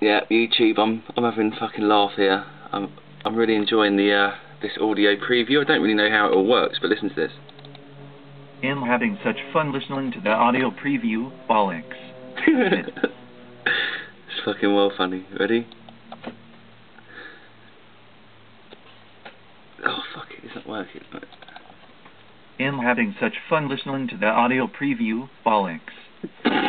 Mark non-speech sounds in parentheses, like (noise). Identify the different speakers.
Speaker 1: Yeah, YouTube. I'm I'm having a fucking laugh here. I'm I'm really enjoying the uh, this audio preview. I don't really know how it all works, but listen to this.
Speaker 2: am having such fun listening to the audio preview. Bollocks. (laughs)
Speaker 1: it's fucking well funny. Ready? Oh fuck it, it's not working.
Speaker 2: am having such fun listening to the audio preview. Bollocks. (laughs)